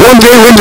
One day when